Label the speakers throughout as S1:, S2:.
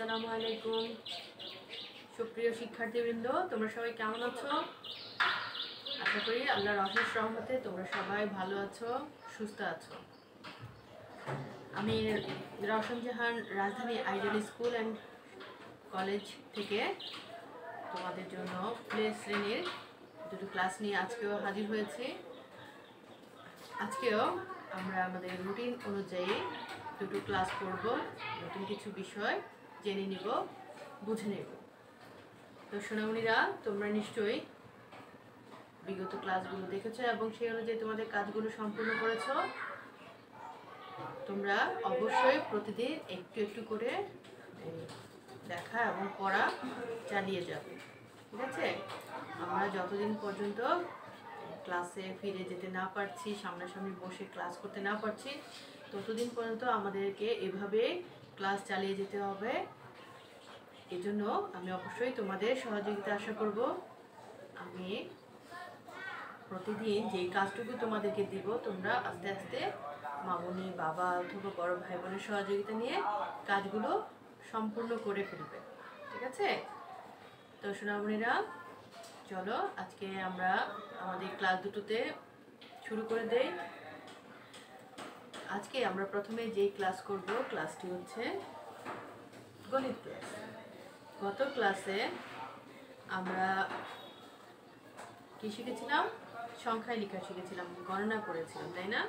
S1: আসসালামু আলাইকুম। সুপ্রিয় শিক্ষার্থীবৃন্দ, তোমরা সবাই কেমন আছো? আশা করি আল্লাহর অশেষ রহমতে তোমরা সবাই ভালো আছো, সুস্থ আছো। আমি রওশন জাহান, রাজধানী আইডল স্কুল অ্যান্ড কলেজ থেকে তোমাদের জন্য প্লে শ্রেণির দুটো ক্লাস নিয়ে আজকেও হাজির হয়েছি। আজকেও আমরা আমাদের রুটিন অনুযায়ী দুটো ক্লাস করব, নতুন কিছু বিষয়। জেনে নিব, বুঝে নেব। তো সোনামণিরা তোমরা নিশ্চয়ই বিগত ক্লাসগুলো দেখেছ এবং সেই অনুযায়ী তোমাদের কাজগুলো সম্পূর্ণ করেছ। তোমরা অবশ্যই প্রতিদিন একটু একটু করে দেখা এবং পড়া চালিয়ে যাবে ঠিক আছে? আমরা যতদিন পর্যন্ত ক্লাসে ফিরে যেতে না পারছি, সামনাসামনি বসে ক্লাস করতে না পারছি, ততদিন পর্যন্ত আমাদেরকে এভাবে ক্লাস চালিয়ে যেতে হবে। এজন্য আমি অবশ্যই তোমাদের সহযোগিতা আশা করব। আমি প্রতিদিন যেই কাজটুকু তোমাদেরকে দিব, তোমরা আস্তে আস্তে মামনি, বাবা অথবা বড় ভাই বোনের সহযোগিতা নিয়ে কাজগুলো সম্পূর্ণ করে ফেলবে। ঠিক আছে? তো সোনামণিরা, চলো আজকে আমরা আমাদের ক্লাস দুটোতে শুরু করে দেই। আজকে আমরা প্রথমে যেই ক্লাস করব, ক্লাসটি হচ্ছে গণিত ক্লাস। গত ক্লাসে আমরা কি শিখেছিলাম? সংখ্যায় লেখা শিখেছিলাম, গণনা করেছিলাম, তাই না?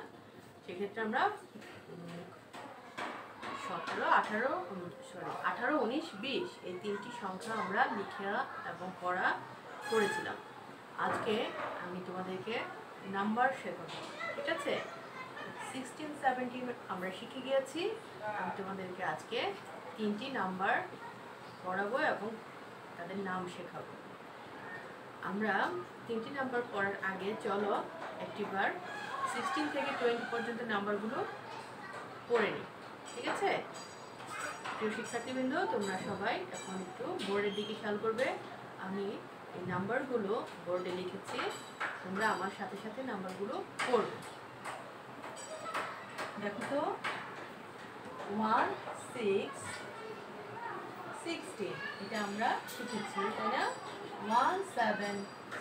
S1: সেক্ষেত্রে আমরা সতেরো, আঠারো সরি আঠারো, উনিশ, বিশ, এই তিনটি সংখ্যা আমরা লিখা এবং পড়া করেছিলাম। আজকে আমি তোমাদেরকে নাম্বার শেখাবো, ঠিক আছে? সিক্সটিন সেভেন্টিন আমরা শিখে গিয়েছি। আমি তোমাদেরকে আজকে তিনটি নাম্বার পড়াবো এবং তাদের নাম শেখাবো। আমরা তিনটি নাম্বার পড়ার আগে চলো একটিবার সিক্সটিন থেকে টোয়েন্টি পর্যন্ত নাম্বারগুলো পড়ে নিই, ঠিক আছে? প্রিয় শিক্ষার্থীবৃন্দ, তোমরা সবাই এখন একটু বোর্ডের দিকে খেয়াল করবে। আমি এই নাম্বারগুলো বোর্ডে লিখেছি, তোমরা আমার সাথে সাথে নাম্বারগুলো পড়বে। দেখো তো। ওয়ান সিক্স সিক্সটিন এটা আমরা শিখেছি, তাই না? One seven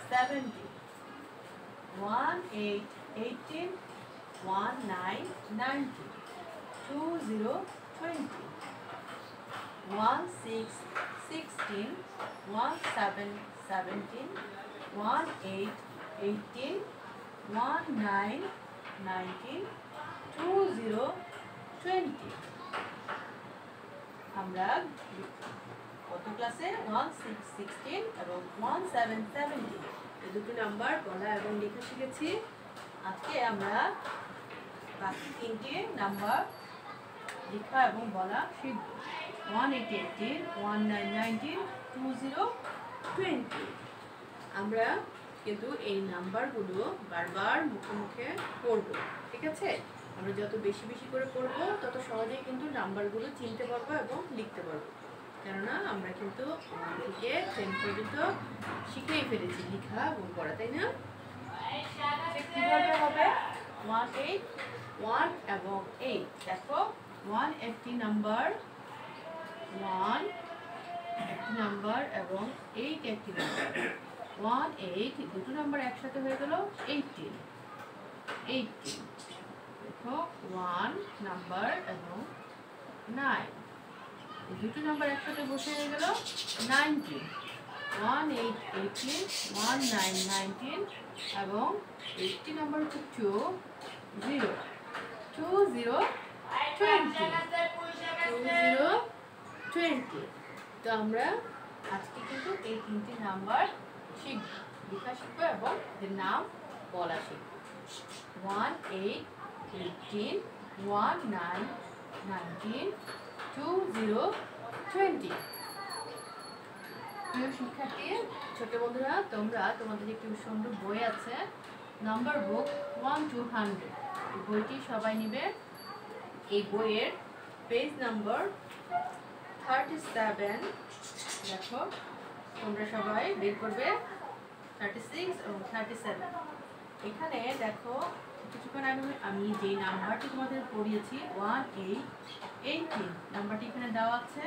S1: seventy one eight eighteen one nine ninety two zero twenty one six sixteen one seven seventeen one eight eighteen one nine nineteen two zero twenty আমরা কত ক্লাসে ওয়ান সিক্স এবং one seven number বলা এবং লেখা শিখেছি। আজকে আমরা নাম্বার লেখা এবং বলা one one nine nineteen two zero twenty আমরা কিন্তু এই নাম্বারগুলো বারবার মুখে মুখে ঠিক আছে? আমরা যত বেশি বেশি করে পড়ব, তত সহজেই কিন্তু নাম্বারগুলো চিনতে পারব এবং লিখতে পারব। কেননা আমরা কিন্তু থেকে টেন পর্যন্ত শিখেই ফেলেছি লেখা এবং পড়া, তাই না? কীভাবে হবে? ওয়ান এইট ওয়ান এবং এইট দেখো ওয়ান একটি নাম্বার ওয়ান একটি নাম্বার এবং এইট একটি নাম্বার ওয়ান এইট দুটো নাম্বার একসাথে হয়ে গেল এইটিন এইটিন দেখো ওয়ান, নাম্বার এবং নাইন। দুটো নাম্বার একসাথে বসে হয়ে গেল nineteen. One eight eighteen, one nine nineteen এবং এইটটি নাম্বার হচ্ছে two zero. Two zero twenty. Two zero twenty. তো আমরা আজকে কিন্তু এই তিনটি নাম্বার শিখব। লেখা শিখব এবং এদের নাম বলা শিখব। One eight eighteen one nine nineteen two zero twenty প্রিয় শিক্ষার্থী ছোট বন্ধুরা, তোমরা তোমাদের একটি সুন্দর বই আছে number book one two hundred বইটি সবাই নেবে। এই বইয়ের পেজ নাম্বার থার্টি সেভেন দেখো, তোমরা সবাই বের করবে। থার্টি সিক্স এবং থার্টি সেভেন এখানে দেখো কিছুক্ষণ আগে আমি যে নাম্বারটি তোমাদের পড়িয়েছি ওয়ান এইট নাম্বারটি এখানে দেওয়া আছে।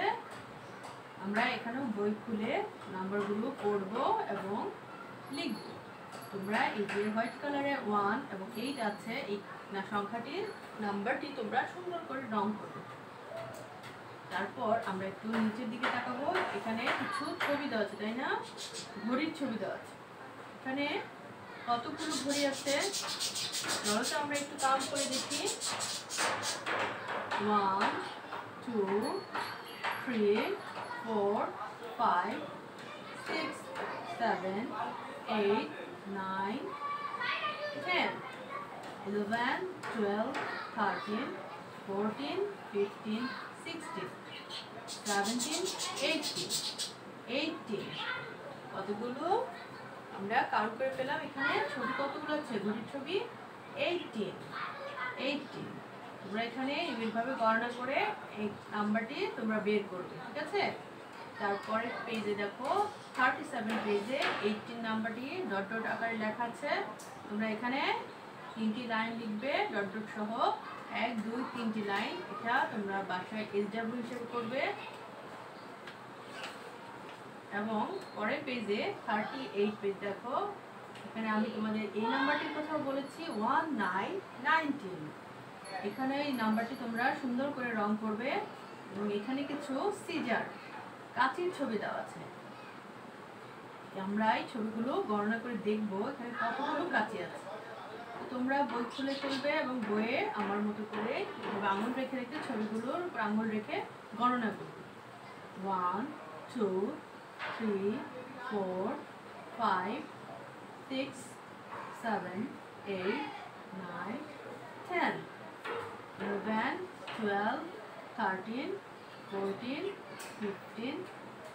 S1: আমরা এখানেও বই খুলে নাম্বারগুলো পড়ব এবং লিখব। তোমরা এই যে হোয়াইট কালারে ওয়ান এবং এইট আছে, এই সংখ্যাটির নাম্বারটি তোমরা সুন্দর করে রং করবে তারপর আমরা একটু নিচের দিকে তাকাবো। এখানে কিছু ছবি দেওয়া আছে, তাই না? ঘড়ির ছবি দেওয়া আছে। এখানে কতগুলো ঘড়ি আছে? ধরো তো আমরা একটু কাউন্ট করে দেখি। One two three four five six seven eight nine ten eleven twelve thirteen fourteen fifteen sixteen seventeen eighteen eighteen কতগুলো? আমরা কাউন্ট করে পেলাম এখানে ছবি কতগুলো আছে? ঘড়ির ছবি এইটিন এইটিন তোমরা এখানে এইভাবে গণনা করে এই নাম্বারটি তোমরা বের করবে, ঠিক আছে? তারপরে পেজে দেখো থার্টি সেভেন পেজে এইটিন নাম্বারটি ডট ডট আকারে লেখা আছে। তোমরা এখানে তিনটি লাইন লিখবে ডট ডট সহ এক, দুই, তিনটি লাইন এটা তোমরা বাসায় এস ডাব্লিউ হিসেবে করবে। এবং পরের পেজে থার্টি এইট পেজ দেখো। এখানে আমি তোমাদের এই নাম্বারটির কথা বলেছি ওয়ান নাইন নাইনটিন এখানে এই নাম্বারটি তোমরা সুন্দর করে রং করবে এবং এখানে কিছু সিজার কাঁচির ছবি দেওয়া আছে। আমরা এই ছবিগুলো গণনা করে দেখব এখানে কতগুলো কাঁচি আছে। তোমরা বই খুলে ফেলবে এবং বইয়ে আমার মতো করে আঙুল রেখে রেখে ছবিগুলোর আঙুল রেখে গণনা করবে। One two three four five six seven eight nine ten eleven twelve thirteen fourteen fifteen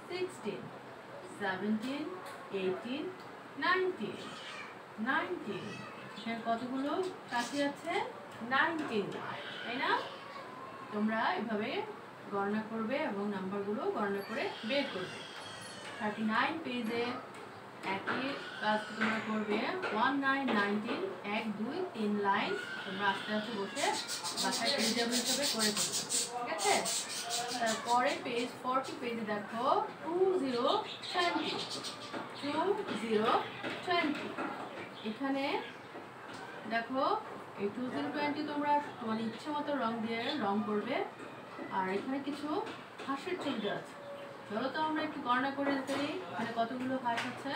S1: sixteen seventeen eighteen nineteen nineteen এখানে কতগুলো কাছে আছে? নাইনটিন তাই না? তোমরা এভাবে গণনা করবে এবং নাম্বারগুলো গণনা করে বের করবে। থার্টি নাইন পেজে একই কাজ তোমরা করবে। ওয়ান নাইন নাইনটিন এক, দুই, তিন লাইন তোমরা আস্তে আস্তে বসে বাসায় এলিজেবল হিসেবে করে ফেলবে। ঠিক আছে? তারপরে পেজ ফর্টি পেজে দেখো two zero twenty two zero twenty এখানে দেখো, এই টু জিরো টোয়েন্টি তোমরা তোমার ইচ্ছে মতো রং দিয়ে রং করবে। আর এখানে কিছু হাঁসের দেওয়া আছে। চলো তো আমরা একটু গণনা করে ফেলি। এখানে কতগুলো হাঁস আছে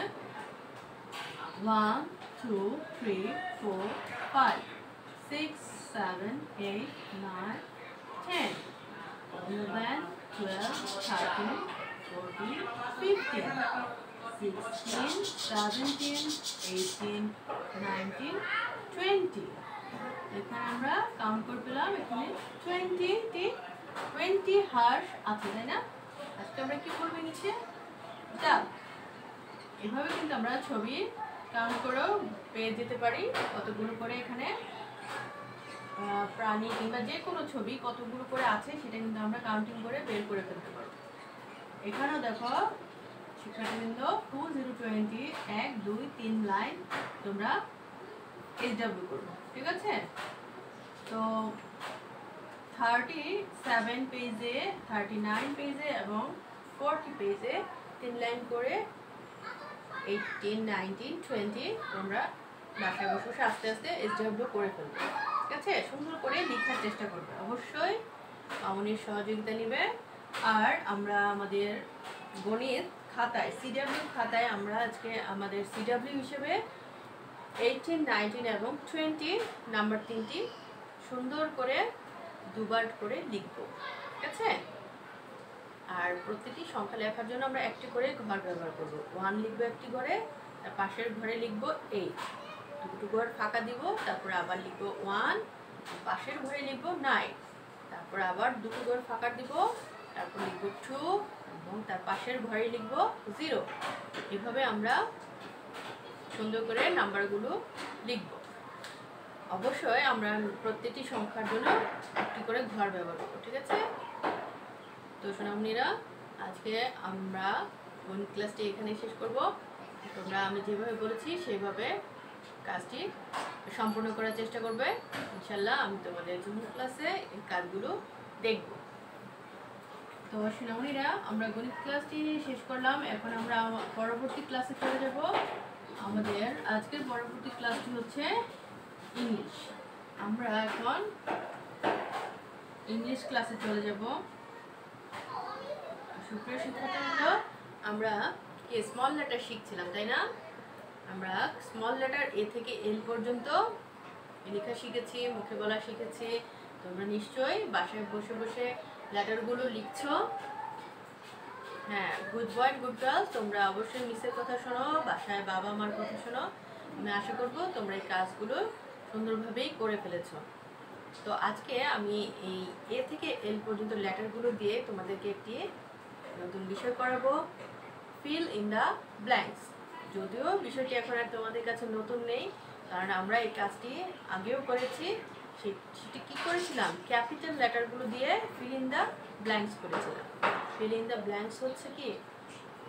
S1: one two three four five six seven eight nine ten eleven twelve thirteen fourteen fifteen sixteen seventeen eighteen nineteen twenty এখানে আমরা কাউন্ট করে পেলাম, এখানে টোয়েন্টিটি টোয়েন্টি হার্স আছে, তাই না? আজকে আমরা কি করব নিচে? ডাক এভাবে কিন্তু আমরা ছবি কাউন্ট করেও পেয়ে যেতে পারি কতগুলো করে এখানে। প্রাণী কিংবা যে কোনো ছবি কতগুলো করে আছে সেটা কিন্তু আমরা কাউন্টিং করে বের করে ফেলতে পারব। এখানেও দেখো, শিক্ষার্থীবৃন্দ টু জিরো টোয়েন্টি এক, দুই, তিন লাইন তোমরা এইচ ডাব্লিউ করব, ঠিক আছে? তো থার্টি সেভেন পেজে, থার্টি নাইন পেজে এবং ফোরটি পেজে তিন লাইন করে এইটিন, নাইনটিন, টোয়েন্টি তোমরা বাসায় বসে আস্তে আস্তে এইচ ডাব্লিউ করে ফেলবে, ঠিক আছে? সুন্দর করে লেখার চেষ্টা করবে। অবশ্যই মামনির সহযোগিতা নেবে। আর আমরা আমাদের গণিত খাতায় সিডাব্লিউ খাতায় আমরা আজকে আমাদের সিডাব্লিউ হিসেবে এইটিন, নাইনটিন এবং টোয়েন্টি নাম্বার তিনটি সুন্দর করে দুবার করে লিখব, ঠিক আছে? আর প্রতিটি সংখ্যা লেখার জন্য আমরা একটি করে ঘর ব্যবহার করব। ওয়ান লিখব একটি ঘরে, তার পাশের ঘরে লিখব এইট দুটো ঘর ফাঁকা দিব, তারপর আবার লিখব ওয়ান পাশের ঘরে লিখব নাইন তারপর আবার দুটো ঘর ফাঁকা দিব, তারপর লিখব টু এবং তার পাশের ঘরে লিখব জিরো এভাবে আমরা সুন্দর করে নাম্বারগুলো লিখব। অবশ্যই আমরা প্রত্যেকটি সংখ্যার জন্য একটি করে ঘর ব্যবহার করব, ঠিক আছে? তো সোনামনিরা আজকে আমরা গণিত ক্লাসটি এখানে শেষ করব? তোমরা আমি যেভাবে বলেছি সেভাবে কাজটি সম্পূর্ণ করার চেষ্টা করবে। ইনশাল্লাহ আমি তোমাদের জুম ক্লাসে এই কাজগুলো দেখব। তো সোনামণিরা, আমরা গণিত ক্লাসটি শেষ করলাম। এখন আমরা পরবর্তী ক্লাসে চলে যাব। আমাদের আজকের পরবর্তী ক্লাসটি হচ্ছে ইংলিশ আমরা এখন ইংলিশ ক্লাসে চলে যাব। সুপ্রিয় শিক্ষার্থীবৃন্দ, আমরা কি স্মল লেটার শিখছিলাম, তাই না? আমরা স্মল লেটার এ থেকে এল পর্যন্ত লেখা শিখেছি, মুখে বলা শিখেছি। তোমরা নিশ্চয়ই বাসায় বসে বসে লেটারগুলো লিখছো। হ্যাঁ গুড বয় গুড গার্ল তোমরা অবশ্যই মিসের কথা শোনো, বাসায় বাবা মার কথা শোনো। আমি আশা করব তোমরা এই কাজগুলো সুন্দরভাবেই করে ফেলেছ। তো আজকে আমি এই এ থেকে এল পর্যন্ত লেটারগুলো দিয়ে তোমাদেরকে একটি নতুন বিষয় করাবো ফিল ইন দ্য ব্ল্যাঙ্কস যদিও বিষয়টি এখন আর তোমাদের কাছে নতুন নেই, কারণ আমরা এই কাজটি আগেও করেছি। সেটি কী করেছিলাম? ক্যাপিটাল লেটারগুলো দিয়ে ফিল ইন দ্য ব্ল্যাঙ্কস করেছিলাম। ফিল ইন দ্য ব্ল্যাঙ্কস হচ্ছে কি?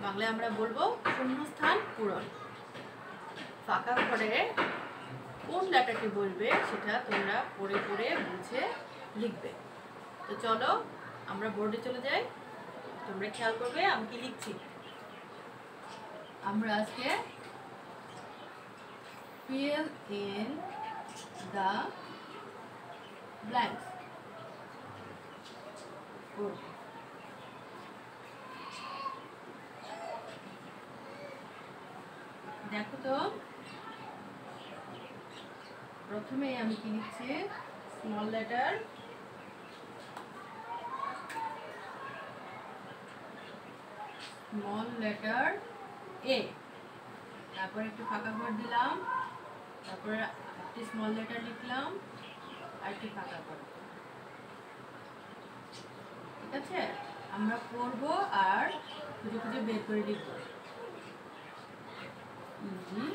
S1: বাংলায় আমরা বলব শূন্যস্থান পূরণ। ফাঁকা ঘরে কোন লেটারটি বলবে সেটা তোমরা পড়ে পড়ে বুঝে লিখবে। তো চলো, আমরা বোর্ডে চলে যাই। তোমরা খেয়াল করবে, আমি কি লিখছি? আমরা আজকে fill in the blanks। দেখো তো প্রথমে আমি কি লিখছি? Small letter small letter A তারপর একটু ফাঁকা ঘর দিলাম। তারপরে একটি স্মল লেটার লিখলাম। আর একটি ফাঁকা ঘর। ঠিক আছে? আমরা পড়ব আর খুঁজে খুঁজে বের করে লিখব। E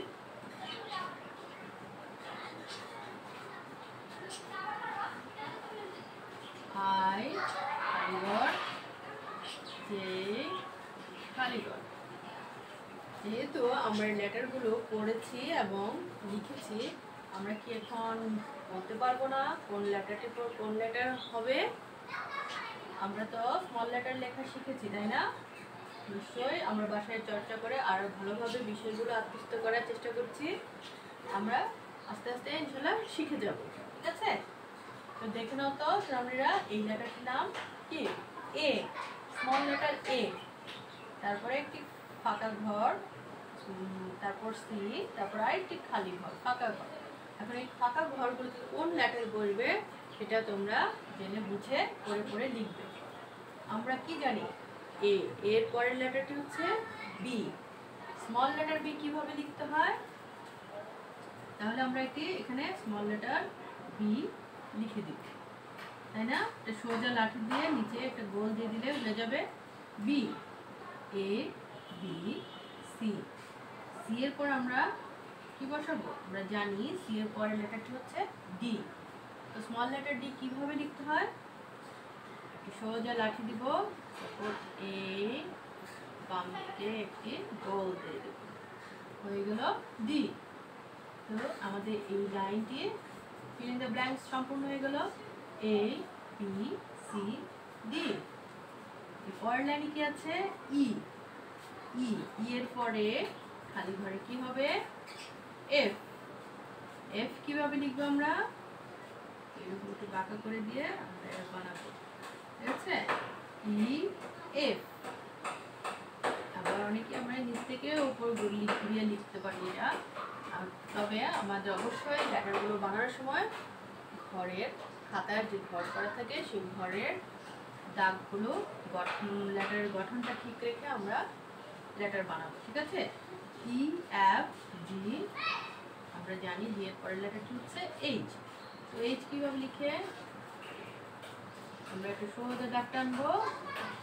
S1: I Kaligarh J Kaligarh যেহেতু আমরা লেটারগুলো পড়েছি এবং লিখেছি। আমরা কি এখন বলতে পারব না? কোন লেটারটি কোন লেটার হবে? আমরা তো স্মল লেটার লেখা শিখেছি, তাই না? নিশ্চয়ই আমরা বাসায় চর্চা করে আরও ভালোভাবে বিষয়গুলো আত্মস্থ করার চেষ্টা করছি। আমরা আস্তে আস্তে ইনশাল্লাহ শিখে যাব, ঠিক আছে? তো দেখে নাও তো শ্রামণীরা এই লেটারটির নাম কি? এ স্মল লেটার এ তারপরে একটি ফাঁকা ঘর। তারপর সি, তারপর আরেকটি খালি ঘর, ফাঁকা ঘর। এখন এই ফাঁকা ঘরগুলোতে কোন লেটার বলবে সেটা তোমরা জেনে বুঝে পড়ে পড়ে লিখবে। আমরা কি জানি? এ এর পরের লেটারটি হচ্ছে বি স্মল লেটার বি কীভাবে লিখতে হয়? তাহলে আমরা একটি এখানে স্মল লেটার বি লিখে দিই। তাই না? এটা সোজা লাঠি দিয়ে নিচে একটা গোল দিয়ে দিলে হয়ে যাবে B A B C C এর পর আমরা কি বসাবো? আমরা জানি সি এর পরের লেটারটি হচ্ছে ডি তো স্মল লেটার ডি কীভাবে লিখতে হয়? সোজা লাঠি দিব এ বাম দিকে একটি গোল দিয়ে দেব। হয়ে গেল ডি তো আমাদের এই লাইনটি ফিল ইন দ্য ব্ল্যাঙ্কস সম্পূর্ণ হয়ে গেল এ বি সি ডি পরের লাইনে কি আছে? ই ই ই এর পরে খালি ঘরে কি হবে? এফ এফ কীভাবে লিখব আমরা? এরকম একটু বাঁকা করে দিয়ে আমরা এফ বানাবো। ঠিক আছে? ই এফ আবার অনেকে আমরা নিচ থেকে লিখতে পারি এটা। তবে আমাদের অবশ্যই লেটারগুলো বানানোর সময় ঘরের খাতার যে ঘর করা থাকে, সেই ঘরের দাগগুলো গঠন লেটারের গঠনটা ঠিক রেখে আমরা লেটার বানাবো। ঠিক আছে? ই এফ জি আমরা জানি জি এর পরের লেটারটি হচ্ছে? এইচ তো এইচ কীভাবে লিখে? আমরা একটু সহজে দাগ টানবো।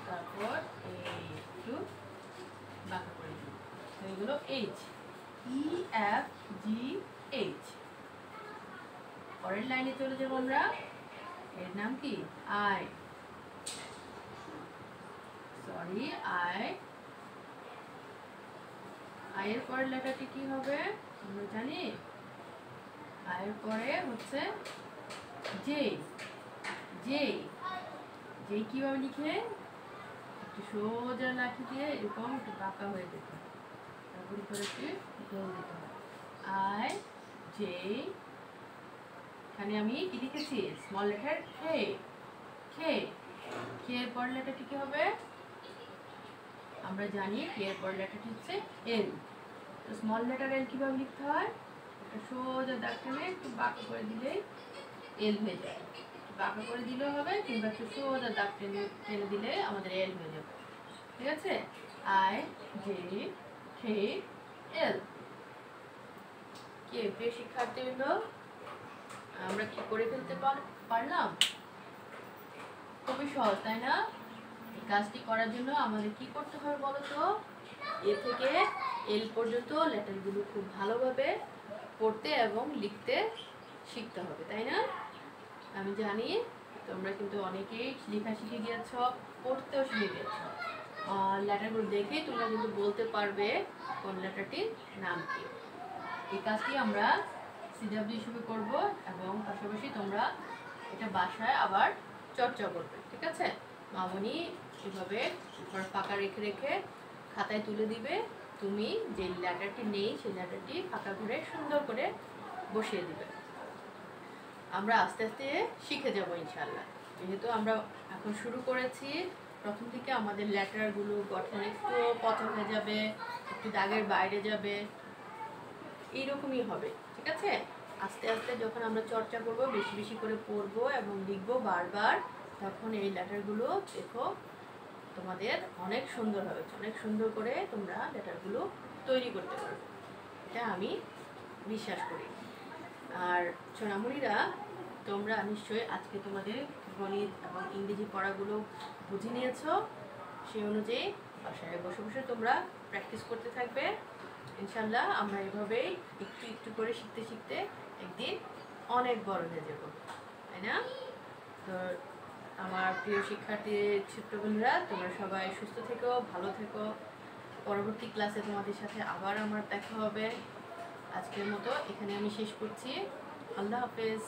S1: তারপর একটু বাঁকা করে দিব এগুলো H E F G H পরের লাইনে চলে যাব আমরা। এর নাম কি? আই সরি আই আয়ের পরের লেটারটি কি হবে? আমরা জানি আয়ের পরে হচ্ছে জে জে জে কীভাবে লিখে একটু সোজা লাঠি দিয়ে এরকম একটু বাঁকা হয়ে যেতে। তারপর একটু গোল দিতে হয় আই জে এখানে আমি কি লিখেছি? স্মল লেটার খে খে কে এর পর লেটারটি কি হবে? আমরা জানি কে এর পর লেটারটি হচ্ছে এল তো স্মল লেটার এল কীভাবে লিখতে হয়? একটা সোজা দাগ টেনে একটু বাঁকা করে দিলেই এল হয়ে যায়। বাঁকা করে দিলেও হবে, কিংবা একটু সোজা দাগ টেনে টেনে দিলে আমাদের এল হয়ে যাবে। ঠিক আছে? I J K L K প্রিয় শিক্ষার্থীবৃন্দ আমরা কি করে ফেলতে পার- পারলাম? খুবই সহজ, তাই না? এই কাজটি করার জন্য আমাদের কি করতে হবে বলো তো? এ থেকে এল পর্যন্ত লেটারগুলো খুব ভালোভাবে পড়তে এবং লিখতে শিখতে হবে, তাই না? আমি জানি তোমরা কিন্তু অনেকেই লেখা শিখে গিয়েছ, পড়তেও শিখে গিয়েছ। লেটারগুলো দেখেই তোমরা কিন্তু বলতে পারবে কোন লেটারটির নাম কি। এই কাজটি আমরা সিডাব্লিউ হিসেবে করব এবং পাশাপাশি তোমরা এটা বাসায় আবার চর্চা করবে, ঠিক আছে? মামনি এভাবে ঘর ফাঁকা রেখে রেখে খাতায় তুলে দিবে। তুমি যে লেটারটি নেই, সেই লেটারটি ফাঁকা ঘরে সুন্দর করে বসিয়ে দিবে। আমরা আস্তে আস্তে শিখে যাব ইনশাল্লাহ যেহেতু আমরা এখন শুরু করেছি, প্রথম থেকে আমাদের লেটারগুলো গঠন একটু পচা হয়ে যাবে, একটু দাগের বাইরে যাবে। এইরকমই হবে, ঠিক আছে? আস্তে আস্তে যখন আমরা চর্চা করব, বেশি বেশি করে পড়ব এবং লিখব বারবার, তখন এই লেটারগুলো দেখো তোমাদের অনেক সুন্দর হবে, অনেক সুন্দর করে তোমরা লেটারগুলো তৈরি করতে পারবে। এটা আমি বিশ্বাস করি। আর সোনামণিরা, তোমরা নিশ্চয়ই আজকে তোমাদের গণিত এবং ইংরেজি পড়াগুলো বুঝে নিয়েছো। সেই অনুযায়ী বাসায় বসে বসে তোমরা প্র্যাকটিস করতে থাকবে। ইনশাল্লাহ আমরা এভাবেই একটু একটু করে শিখতে শিখতে একদিন অনেক বড় হয়ে যাব। তাই না? তো আমার প্রিয় শিক্ষার্থী ছোট্ট বোনরা, তোমরা সবাই সুস্থ থেকো, ভালো থেকো। পরবর্তী ক্লাসে তোমাদের সাথে আবার আমার দেখা হবে। আজকের মতো এখানে আমি শেষ করছি। আল্লাহ হাফেজ।